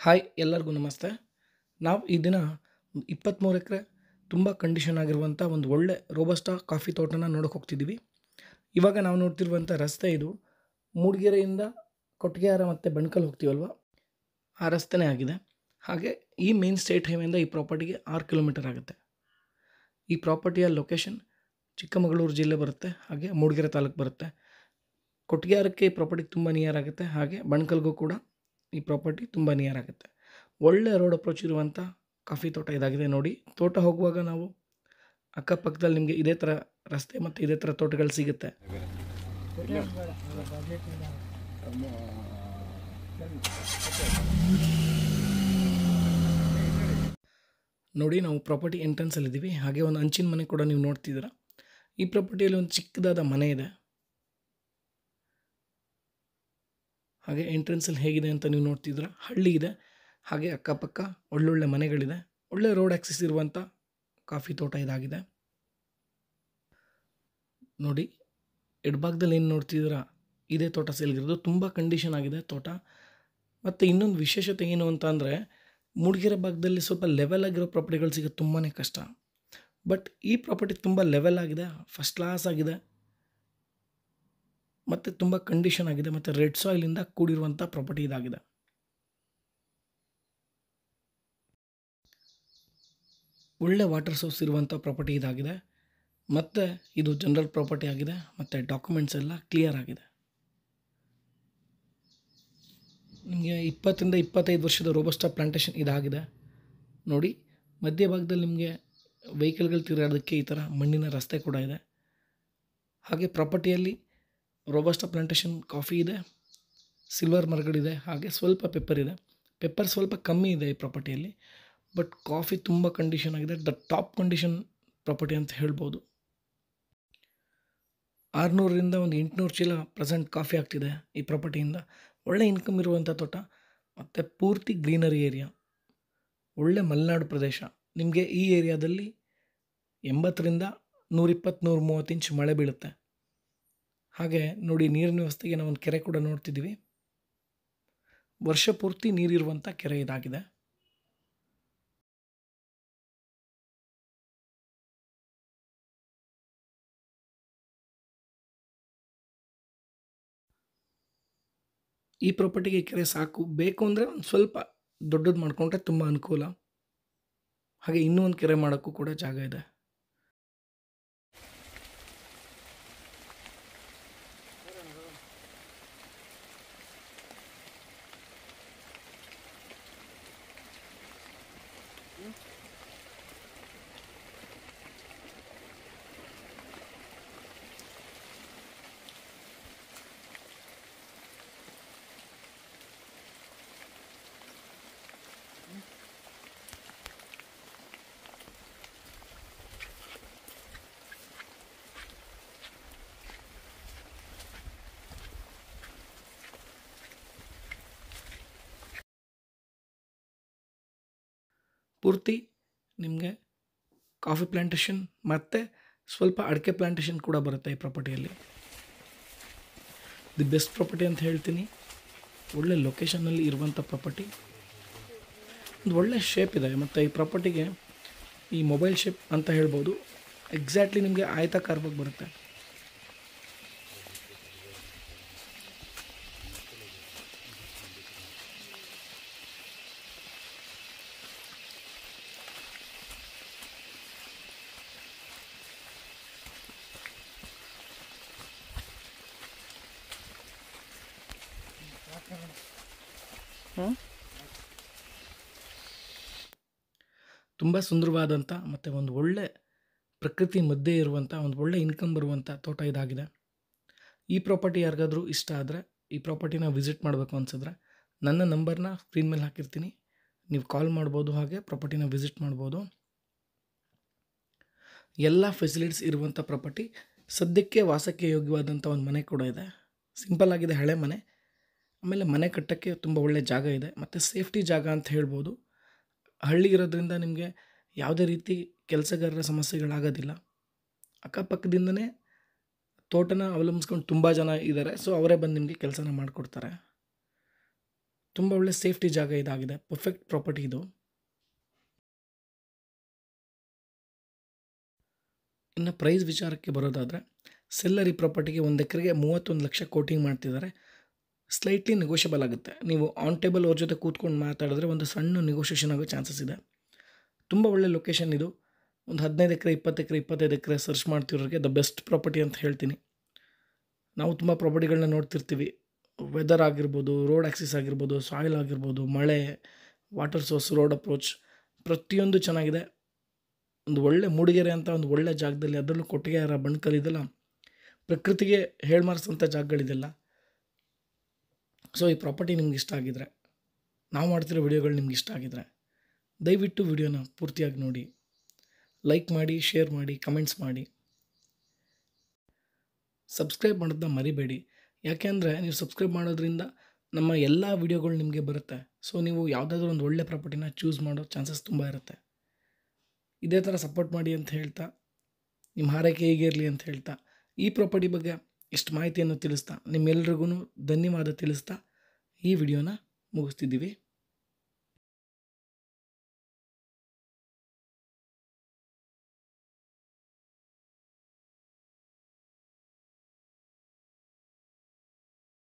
Hi ಎಲ್ಲರಿಗೂ ನಮಸ್ತೆ. ನಾವು ಈ ದಿನ ಇಪ್ಪತ್ತ್ಮೂರು ಎಕರೆ ತುಂಬ ಕಂಡೀಷನ್ ಆಗಿರುವಂಥ ಒಂದು ಒಳ್ಳೆ ರೋಬಸ್ಟಾ ಕಾಫಿ ತೋಟನ ನೋಡೋಕೆ ಹೋಗ್ತಿದ್ದೀವಿ. ಇವಾಗ ನಾವು ನೋಡ್ತಿರುವಂಥ ರಸ್ತೆ ಇದು ಮೂಡಿಗೆರೆಯಿಂದ ಕೊಟ್ಟಿಗೆಹಾರ ಮತ್ತು ಬಣ್ಕಲ್ ಹೋಗ್ತೀವಲ್ವ ಆ ರಸ್ತೆನೇ ಆಗಿದೆ. ಹಾಗೆ ಈ ಮೇನ್ ಸ್ಟೇಟ್ ಹೈವೆಯಿಂದ ಈ ಪ್ರಾಪರ್ಟಿಗೆ ಆರು ಕಿಲೋಮೀಟರ್ ಆಗುತ್ತೆ. ಈ ಪ್ರಾಪರ್ಟಿಯ ಲೊಕೇಶನ್ ಚಿಕ್ಕಮಗಳೂರು ಜಿಲ್ಲೆ ಬರುತ್ತೆ, ಹಾಗೆ ಮೂಡಿಗೆರೆ ತಾಲೂಕು ಬರುತ್ತೆ. ಕೊಟ್ಟಿಗೆಹಾರಕ್ಕೆ ಈ ಪ್ರಾಪರ್ಟಿಗೆ ತುಂಬ ನಿಯರ್ ಆಗುತ್ತೆ, ಹಾಗೆ ಬಣ್ಕಲ್ಗೂ ಕೂಡ ಈ ಪ್ರಾಪರ್ಟಿ ತುಂಬ ನಿಯರ್ ಆಗುತ್ತೆ. ಒಳ್ಳೆ ರೋಡ್ ಅಪ್ರೋಚ್ ಇರುವಂಥ ಕಾಫಿ ತೋಟ ಇದಾಗಿದೆ ನೋಡಿ. ತೋಟ ಹೋಗುವಾಗ ನಾವು ಅಕ್ಕಪಕ್ಕದಲ್ಲಿ ನಿಮಗೆ ಇದೇ ಥರ ರಸ್ತೆ ಮತ್ತು ಇದೇ ಥರ ತೋಟಗಳು ಸಿಗುತ್ತೆ. ನೋಡಿ ನಾವು ಪ್ರಾಪರ್ಟಿ ಎಂಟ್ರೆನ್ಸಲ್ಲಿದ್ದೀವಿ ಹಾಗೆ ಒಂದು ಅಂಚಿನ ಮನೆ ಕೂಡ ನೀವು ನೋಡ್ತಿದ್ದೀರಾ. ಈ ಪ್ರಾಪರ್ಟಿಯಲ್ಲಿ ಒಂದು ಚಿಕ್ಕದಾದ ಮನೆ ಇದೆ. ಹಾಗೆ ಎಂಟ್ರೆನ್ಸಲ್ಲಿ ಹೇಗಿದೆ ಅಂತ ನೀವು ನೋಡ್ತಿದ್ರ ಹಳ್ಳಿ ಇದೆ. ಹಾಗೆ ಅಕ್ಕಪಕ್ಕ ಒಳ್ಳೊಳ್ಳೆ ಮನೆಗಳಿದೆ. ಒಳ್ಳೆ ರೋಡ್ ಆಕ್ಸೆಸ್ ಇರುವಂಥ ಕಾಫಿ ತೋಟ ಇದಾಗಿದೆ. ನೋಡಿ, ಎಡಭಾಗದಲ್ಲಿ ಏನು ನೋಡ್ತಿದ್ದೀರಾ? ಇದೇ ತೋಟ ಸೇಲ್ಗಿರೋದು ತುಂಬ ಕಂಡೀಷನ್ ಆಗಿದೆ ತೋಟ. ಮತ್ತು ಇನ್ನೊಂದು ವಿಶೇಷತೆ ಏನು ಅಂತ ಅಂದರೆ, ಮೂಡಿಗೆರೆ ಭಾಗದಲ್ಲಿ ಸ್ವಲ್ಪ ಲೆವೆಲ್ ಆಗಿರೋ ಪ್ರಾಪರ್ಟಿಗಳು ಸಿಗೋದು ತುಂಬಾ ಕಷ್ಟ. ಬಟ್ ಈ ಪ್ರಾಪರ್ಟಿ ತುಂಬ ಲೆವೆಲ್ ಆಗಿದೆ. ಫಸ್ಟ್ ಕ್ಲಾಸ್ ಆಗಿದೆ. ಮತ್ತು ತುಂಬ ಕಂಡೀಷನ್ ಆಗಿದೆ, ಮತ್ತು ರೆಡ್ ಸಾಯಿಲಿಂದ ಕೂಡಿರುವಂಥ ಪ್ರಾಪರ್ಟಿ ಇದಾಗಿದೆ. ಒಳ್ಳೆ ವಾಟರ್ ಸೋರ್ಸ್ ಇರುವಂಥ ಪ್ರಾಪರ್ಟಿ ಇದಾಗಿದೆ, ಮತ್ತು ಇದು ಜನರಲ್ ಪ್ರಾಪರ್ಟಿ ಆಗಿದೆ, ಮತ್ತು ಡಾಕ್ಯುಮೆಂಟ್ಸ್ ಎಲ್ಲ ಕ್ಲಿಯರ್ ಆಗಿದೆ. ನಿಮಗೆ ಇಪ್ಪತ್ತರಿಂದ ಇಪ್ಪತ್ತೈದು ವರ್ಷದ ರೋಬಸ್ಟ ಪ್ಲಾಂಟೇಷನ್ ಇದಾಗಿದೆ. ನೋಡಿ, ಮಧ್ಯಭಾಗದಲ್ಲಿ ನಿಮಗೆ ವೆಹಿಕಲ್ಗಳು ತಿರುಗಾಡೋದಕ್ಕೆ ಈ ಥರ ಮಣ್ಣಿನ ರಸ್ತೆ ಕೂಡ ಇದೆ. ಹಾಗೆ ಪ್ರಾಪರ್ಟಿಯಲ್ಲಿ ರೋಬಸ್ಟಾ ಪ್ಲಾಂಟೇಶನ್ ಕಾಫಿ ಇದೆ ಸಿಲ್ವರ್ ಮರಗಳಿದೆ, ಹಾಗೆ ಸ್ವಲ್ಪ ಪೆಪ್ಪರ್ ಇದೆ. ಪೆಪ್ಪರ್ ಸ್ವಲ್ಪ ಕಮ್ಮಿ ಇದೆ ಈ ಪ್ರಾಪರ್ಟಿಯಲ್ಲಿ ಬಟ್ ಕಾಫಿ ತುಂಬ ಕಂಡೀಷನ್ ಆಗಿದೆ. ದ ಟಾಪ್ ಕಂಡೀಷನ್ ಪ್ರಾಪರ್ಟಿ ಅಂತ ಹೇಳ್ಬೋದು. ಆರುನೂರರಿಂದ ಒಂದು ಎಂಟುನೂರು ಚೀಲ ಪ್ರೆಸೆಂಟ್ ಕಾಫಿ ಆಗ್ತಿದೆ ಈ ಪ್ರಾಪರ್ಟಿಯಿಂದ ಒಳ್ಳೆ ಇನ್ಕಮ್ ಇರುವಂಥ ತೋಟ, ಮತ್ತು ಪೂರ್ತಿ ಗ್ರೀನರಿ ಏರಿಯಾ ಒಳ್ಳೆ ಮಲೆನಾಡು ಪ್ರದೇಶ. ನಿಮಗೆ ಈ ಏರಿಯಾದಲ್ಲಿ ಎಂಬತ್ತರಿಂದ ನೂರಿಪ್ಪತ್ತು ನೂರ ಮೂವತ್ತು ಇಂಚ್ ಮಳೆ ಬೀಳುತ್ತೆ. ಹಾಗೆ ನೋಡಿ ನೀರಿನ ವ್ಯವಸ್ಥೆಗೆ ಒಂದು ಕೆರೆ ಕೂಡ ನೋಡ್ತಿದ್ದೀವಿ. ವರ್ಷ ಪೂರ್ತಿ ನೀರಿರುವಂಥ ಕೆರೆ ಇದಾಗಿದೆ. ಈ ಪ್ರಾಪರ್ಟಿಗೆ ಕೆರೆ ಸಾಕು. ಬೇಕು ಅಂದರೆ ಒಂದು ಸ್ವಲ್ಪ ದೊಡ್ಡದು ಮಾಡಿಕೊಂಡ್ರೆ ತುಂಬ ಅನುಕೂಲ. ಹಾಗೆ ಇನ್ನೂ ಒಂದು ಕೆರೆ ಮಾಡೋಕ್ಕೂ ಕೂಡ ಜಾಗ ಇದೆ. ಪೂರ್ತಿ ನಿಮಗೆ ಕಾಫಿ ಪ್ಲ್ಯಾಂಟೇಷನ್ ಮತ್ತು ಸ್ವಲ್ಪ ಅಡಿಕೆ ಪ್ಲ್ಯಾಂಟೇಷನ್ ಕೂಡ ಬರುತ್ತೆ ಈ ಪ್ರಾಪರ್ಟಿಯಲ್ಲಿ ದಿ ಬೆಸ್ಟ್ ಪ್ರಾಪರ್ಟಿ ಅಂತ ಹೇಳ್ತೀನಿ. ಒಳ್ಳೆ ಲೊಕೇಶನಲ್ಲಿ ಇರುವಂಥ ಪ್ರಾಪರ್ಟಿ ಒಂದು ಒಳ್ಳೆ ಶೇಪ್ ಇದೆ. ಮತ್ತು ಈ ಪ್ರಾಪರ್ಟಿಗೆ ಈ ಮೊಬೈಲ್ ಶೇಪ್ ಅಂತ ಹೇಳ್ಬೋದು. ಎಕ್ಸಾಕ್ಟ್ಲಿ ನಿಮಗೆ ಆಯತಾಕಾರವಾಗಿ ಬರುತ್ತೆ. ತುಂಬ ಸುಂದರವಾದಂಥ ಮತ್ತು ಒಂದು ಒಳ್ಳೆ ಪ್ರಕೃತಿ ಮಧ್ಯೆ ಇರುವಂಥ ಒಂದು ಒಳ್ಳೆ ಇನ್ಕಮ್ ಬರುವಂಥ ತೋಟ ಇದಾಗಿದೆ. ಈ ಪ್ರಾಪರ್ಟಿ ಯಾರಿಗಾದರೂ ಇಷ್ಟ ಆದರೆ, ಈ ಪ್ರಾಪರ್ಟಿನ ವಿಸಿಟ್ ಮಾಡಬೇಕು ಅನಿಸಿದ್ರೆ, ನನ್ನ ನಂಬರ್ನ ಸ್ಕ್ರೀನ್ ಮೇಲೆ ಹಾಕಿರ್ತೀನಿ. ನೀವು ಕಾಲ್ ಮಾಡ್ಬೋದು ಹಾಗೆ ಪ್ರಾಪರ್ಟಿನ ವಿಸಿಟ್ ಮಾಡ್ಬೋದು. ಎಲ್ಲ ಫೆಸಿಲಿಟೀಸ್ ಇರುವಂಥ ಪ್ರಾಪರ್ಟಿ ಸದ್ಯಕ್ಕೆ ವಾಸಕ್ಕೆ ಯೋಗ್ಯವಾದಂಥ ಒಂದು ಮನೆ ಕೂಡ ಇದೆ. ಸಿಂಪಲ್ ಆಗಿದೆ, ಹಳೆ ಮನೆ. ಆಮೇಲೆ ಮನೆ ಕಟ್ಟೋಕ್ಕೆ ತುಂಬ ಒಳ್ಳೆಯ ಜಾಗ ಇದೆ. ಮತ್ತು ಸೇಫ್ಟಿ ಜಾಗ ಅಂತ ಹೇಳ್ಬೋದು. ಹಳ್ಳಿ ಇರೋದ್ರಿಂದ ನಿಮಗೆ ಯಾವುದೇ ರೀತಿ ಕೆಲಸಗಾರರ ಸಮಸ್ಯೆಗಳಾಗೋದಿಲ್ಲ. ಅಕ್ಕಪಕ್ಕದಿಂದನೇ ತೋಟನ ಅವಲಂಬಿಸ್ಕೊಂಡು ತುಂಬ ಜನ ಇದ್ದಾರೆ. ಸೊ ಅವರೇ ಬಂದು ನಿಮಗೆ ಕೆಲಸನ ಮಾಡಿಕೊಡ್ತಾರೆ. ತುಂಬ ಒಳ್ಳೆ ಸೇಫ್ಟಿ ಜಾಗ ಇದಾಗಿದೆ. ಪರ್ಫೆಕ್ಟ್ ಪ್ರಾಪರ್ಟಿ ಇದು. ಇನ್ನು ಪ್ರೈಸ್ ವಿಚಾರಕ್ಕೆ ಬರೋದಾದರೆ, ಸೆಲ್ಲರಿ ಪ್ರಾಪರ್ಟಿಗೆ ಒಂದು ಎಕರೆಗೆ ಮೂವತ್ತೊಂದು ಲಕ್ಷ ಕೋಟಿಂಗ್ ಮಾಡ್ತಿದ್ದಾರೆ. ಸ್ಲೈಟ್ಲಿ ನೆಗೋಷಿಯಬಲ್ ಆಗುತ್ತೆ. ನೀವು ಆನ್ ಟೇಬಲ್ ಅವ್ರ ಜೊತೆ ಕೂತ್ಕೊಂಡು ಮಾತಾಡಿದ್ರೆ ಒಂದು ಸಣ್ಣ ನೆಗೋಷಿಯೇಷನ್ ಆಗೋ ಚಾನ್ಸಸ್ ಇದೆ. ತುಂಬ ಒಳ್ಳೆ ಲೊಕೇಶನ್ ಇದು. ಒಂದು ಹದಿನೈದು ಎಕರೆ, ಇಪ್ಪತ್ತು ಎಕರೆ, ಇಪ್ಪತ್ತೈದು ಎಕರೆ ಸರ್ಚ್ ಮಾಡ್ತಿರೋರಿಗೆ ದ ಬೆಸ್ಟ್ ಪ್ರಾಪರ್ಟಿ ಅಂತ ಹೇಳ್ತೀನಿ. ನಾವು ತುಂಬ ಪ್ರಾಪರ್ಟಿಗಳನ್ನ ನೋಡ್ತಿರ್ತೀವಿ. ವೆದರ್ ಆಗಿರ್ಬೋದು ರೋಡ್ ಆ್ಯಕ್ಸಿಸ್ ಆಗಿರ್ಬೋದು ಸಾಯಿಲ್ ಆಗಿರ್ಬೋದು, ಮಳೆ ವಾಟರ್ ಸೋರ್ಸ್ ರೋಡ್ ಅಪ್ರೋಚ್ ಪ್ರತಿಯೊಂದು ಚೆನ್ನಾಗಿದೆ. ಒಂದು ಒಳ್ಳೆ ಮೂಡಿಗೆರೆ ಅಂತ ಒಂದು ಒಳ್ಳೆ ಜಾಗದಲ್ಲಿ ಅದರಲ್ಲೂ ಕೊಟ್ಟಿಗೆಯರ ಬಣ್ಕಲ್ ಇದೆಲ್ಲ ಪ್ರಕೃತಿಗೆ ಹೇಳ್ಮಾರಿಸೋಂಥ ಜಾಗಗಳಿದೆಲ್ಲ. ಸೊ ಈ ಪ್ರಾಪರ್ಟಿ ನಿಮ್ಗೆ ಇಷ್ಟ ಆಗಿದ್ರೆ, ನಾವು ಮಾಡ್ತಿರೋ ವಿಡಿಯೋಗಳು ನಿಮ್ಗೆ ಇಷ್ಟ ಆಗಿದ್ರೆ, ದಯವಿಟ್ಟು ವಿಡಿಯೋನ ಪೂರ್ತಿಯಾಗಿ ನೋಡಿ. ಲೈಕ್ ಮಾಡಿ, ಶೇರ್ ಮಾಡಿ, ಕಮೆಂಟ್ಸ್ ಮಾಡಿ. ಸಬ್ಸ್ಕ್ರೈಬ್ ಮಾಡೋದನ್ನ ಮರಿಬೇಡಿ. ಯಾಕೆಂದರೆ ನೀವು ಸಬ್ಸ್ಕ್ರೈಬ್ ಮಾಡೋದ್ರಿಂದ ನಮ್ಮ ಎಲ್ಲ ವಿಡಿಯೋಗಳು ನಿಮಗೆ ಬರುತ್ತೆ. ಸೊ ನೀವು ಯಾವುದಾದ್ರೂ ಒಂದು ಒಳ್ಳೆ ಪ್ರಾಪರ್ಟಿನ ಚೂಸ್ ಮಾಡೋ ಚಾನ್ಸಸ್ ತುಂಬ ಇರುತ್ತೆ. ಇದೇ ಥರ ಸಪೋರ್ಟ್ ಮಾಡಿ ಅಂತ ಹೇಳ್ತಾ, ನಿಮ್ಮ ಹಾರೈಕೆ ಹೇಗಿರಲಿ ಅಂತ ಹೇಳ್ತಾ, ಈ ಪ್ರಾಪರ್ಟಿ ಬಗ್ಗೆ ಇಷ್ಟು ಮಾಹಿತಿಯನ್ನು ತಿಳಿಸ್ತಾ ನಿಮ್ಮೆಲ್ರಿಗೂ ಧನ್ಯವಾದ ತಿಳಿಸ್ತಾ ಈ ವಿಡಿಯೋನ ಮುಗಿಸ್ತಿದ್ದೀವಿ.